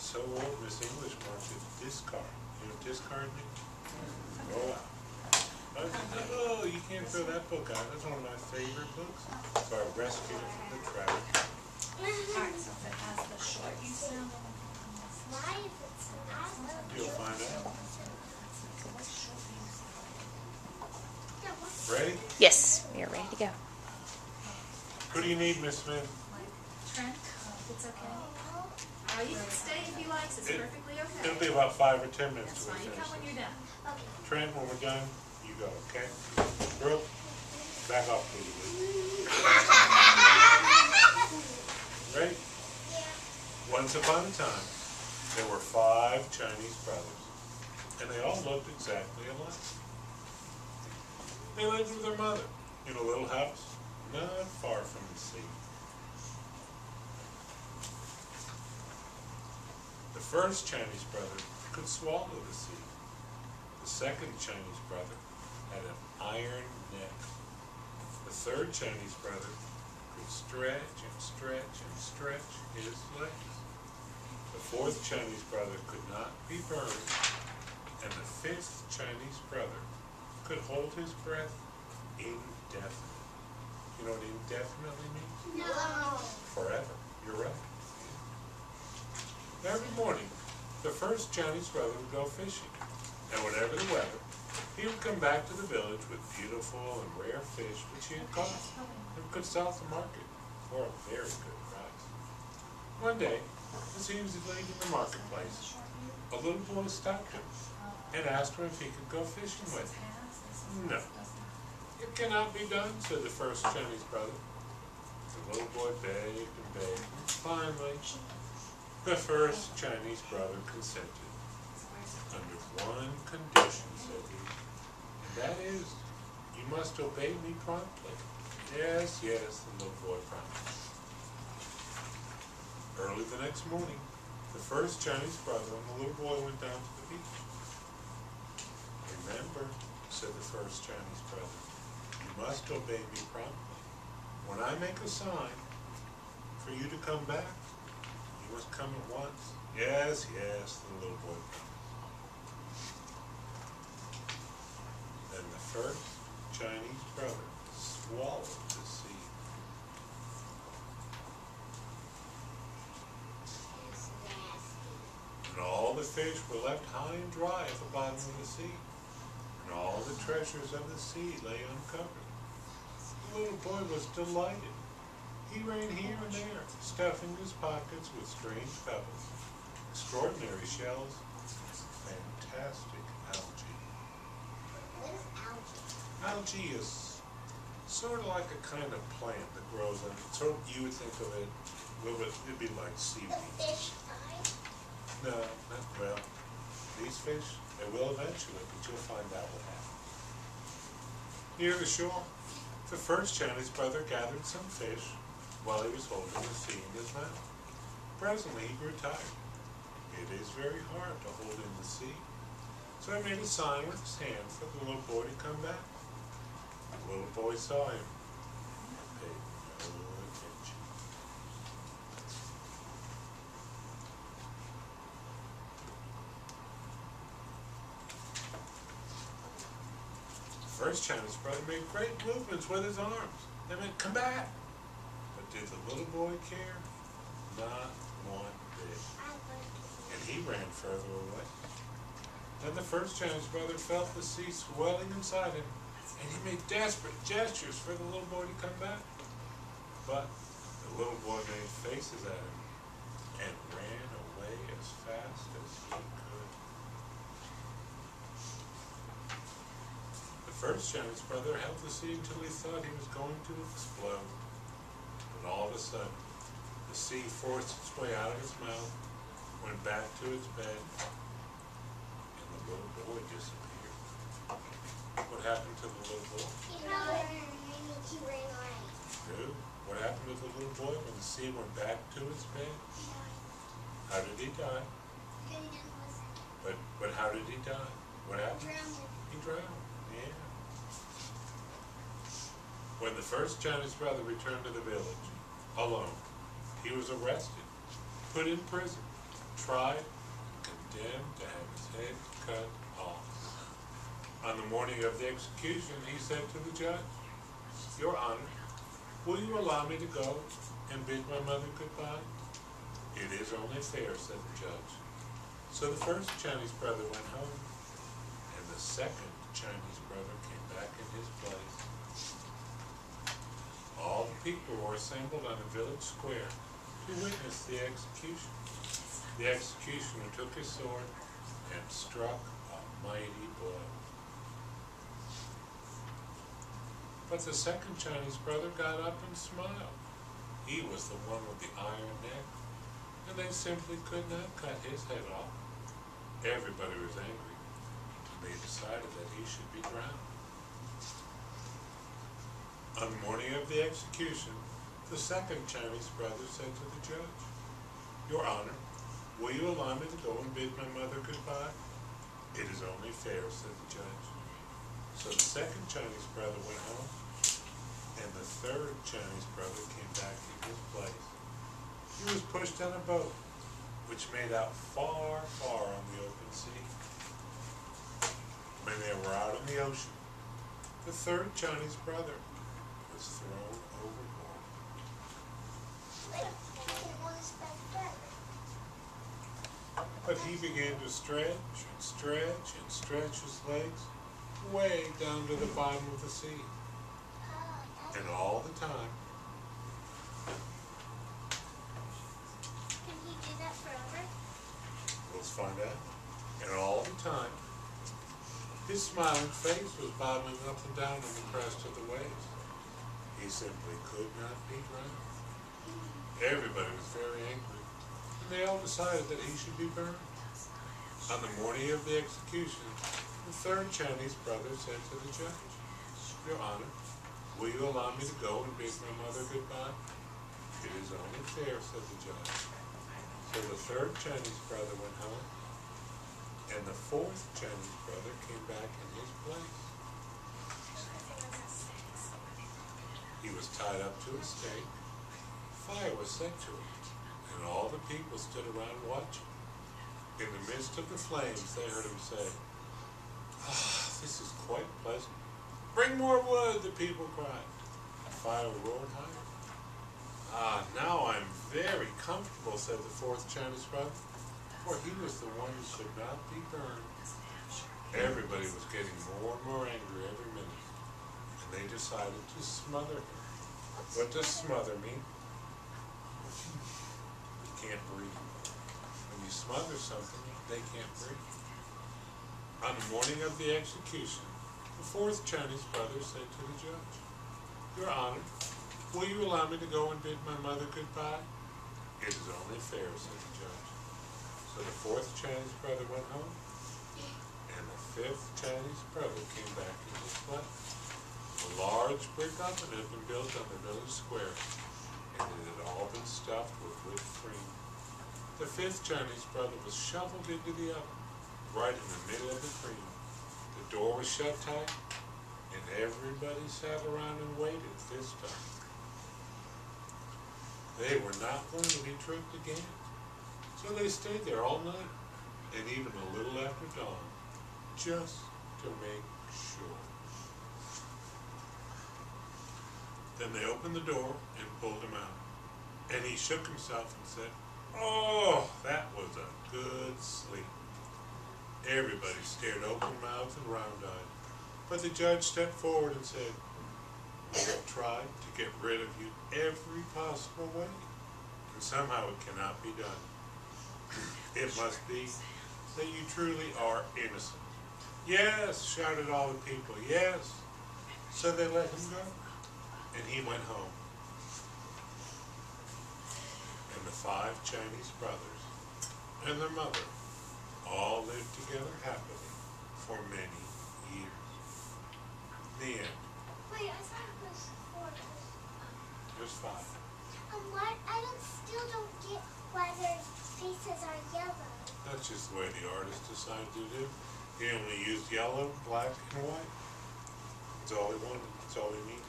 It's so old, Miss English marked it discard. You know what discard means? Throw out. I said, Oh, you can't throw that book out. That's one of my favorite books. So I rescued it from the trash. Alright, so if it has the short U sound. Why is it so loud? You'll find out. What's short U sound? Yeah, what's Ready? Yes, we are ready to go. Who do you need, Miss Smith? Trent, if it's okay. Oh, you can stay if you like, it's It- perfectly It'll be about five or ten minutes That's till we fine, you finish. come when you're done. Okay. Trent, when we're done, you go, okay? Brooke, back off, please. Ready? Once upon a time, there were five Chinese brothers, and they all looked exactly alike. They lived with their mother in a little house not far from the sea. The first Chinese brother could swallow the sea. The second Chinese brother had an iron neck. The third Chinese brother could stretch and stretch and stretch his legs. The fourth Chinese brother could not be burned, and the fifth Chinese brother could hold his breath indefinitely. You know what indefinitely means? No. Forever. You're right. Every morning, the first Chinese brother would go fishing, and whatever the weather, he would come back to the village with beautiful and rare fish which he had caught and could sell at the market for a very good price. One day, as he was in the marketplace, a little boy stopped him and asked him if he could go fishing with him. No. It cannot be done, said the first Chinese brother. The little boy begged and begged, and finally, the first Chinese brother consented. Under one condition, said he, and that is, you must obey me promptly. Yes, yes, the little boy promised. Early the next morning, the first Chinese brother and the little boy went down to the beach. Remember, said the first Chinese brother, you must obey me promptly. When I make a sign for you to come back, you coming once. Yes, yes, the little boy. Then the first Chinese brother swallowed the seed. And all the fish were left high and dry at the bottom of the sea. And all the treasures of the sea lay uncovered. The little boy was delighted. He ran here and there, stuffing his pockets with strange pebbles, extraordinary shells, fantastic algae. What is algae? Algae is sort of like a kind of plant that grows on, sort of, you would think of it, well, it would be like seaweed. fish eye? No, not well. These fish, they will eventually, but you'll find out what happens. Near the shore, the first Chinese brother gathered some fish while he was holding the sea in his mouth. Presently he grew tired. It is very hard to hold in the sea. So he made a sign with his hand for the little boy to come back. The little boy saw him. and Paid no attention. First Chinese brother made great movements with his arms. They meant, come back. Did the little boy care? Not one bit. And he ran further away. Then the first Chinese brother felt the sea swelling inside him, and he made desperate gestures for the little boy to come back. But the little boy made faces at him and ran away as fast as he could. The first Chinese brother held the sea until he thought he was going to explode. But all of a sudden, the sea forced its way out of its mouth, went back to its bed, and the little boy disappeared. What happened to the little boy? You he ran away. Who? What happened to the little boy when the sea went back to its bed? How did he die? But but how did he die? What happened? drowned. He drowned. Yeah. When the first Chinese brother returned to the village, alone, he was arrested, put in prison, tried, condemned to have his head cut off. On the morning of the execution, he said to the judge, Your Honor, will you allow me to go and bid my mother goodbye? It is only fair, said the judge. So the first Chinese brother went home, and the second Chinese brother came back in his place. All the people were assembled on the village square to witness the execution. The executioner took his sword and struck a mighty blow. But the second Chinese brother got up and smiled. He was the one with the iron neck, and they simply could not cut his head off. Everybody was angry, and they decided that he should be drowned. On the morning of the execution, the second Chinese brother said to the judge, Your Honor, will you allow me to go and bid my mother goodbye? It is only fair, said the judge. So the second Chinese brother went home, and the third Chinese brother came back to his place. He was pushed on a boat, which made out far, far on the open sea. When they were out in the ocean, the third Chinese brother thrown overboard. Wait a second, what is back there? But he began to stretch and stretch and stretch his legs way down to the bottom of the sea. And all the time, can he do that forever? Let's find out. And all the time, his smiling face was bobbing up and down on the crest of the waves. He simply could not be drowned. Everybody was very angry, and they all decided that he should be burned. On the morning of the execution, the third Chinese brother said to the judge, Your Honor, will you allow me to go and bid my mother goodbye? It is only fair, said the judge. So the third Chinese brother went home, and the fourth Chinese brother came back in his place. He was tied up to a stake, fire was set to it, and all the people stood around watching. In the midst of the flames, they heard him say, Ah, this is quite pleasant. Bring more wood, the people cried. The fire roared higher. Ah, now I'm very comfortable, said the fourth Chinese brother, for he was the one who should not be burned. Everybody was getting more and more angry every minute, they decided to smother her. What does smother mean? You can't breathe. When you smother something, they can't breathe. On the morning of the execution, the fourth Chinese brother said to the judge, Your Honor, will you allow me to go and bid my mother goodbye? It is only fair, said the judge. So the fourth Chinese brother went home, and the fifth Chinese brother came back in his place. A large brick oven had been built on the village square, and it had all been stuffed with whipped cream. The fifth Chinese brother was shoveled into the oven, right in the middle of the cream. The door was shut tight, and everybody sat around and waited this time. They were not going to be tricked again. So they stayed there all night, and even a little after dawn, just to make sure. Then they opened the door and pulled him out. And he shook himself and said, Oh, that was a good sleep. Everybody stared open-mouthed and round-eyed. But the judge stepped forward and said, We have tried to get rid of you every possible way, and somehow it cannot be done. It must be that you truly are innocent. Yes, shouted all the people, yes. So they let him go, and he went home. And the five Chinese brothers and their mother all lived together happily for many years. The end. Wait, I thought it was four. There's five. Um, why, I don't, still don't get why their faces are yellow. That's just the way the artist decided to do. He only used yellow, black, and white. That's all he wanted. That's all he needed.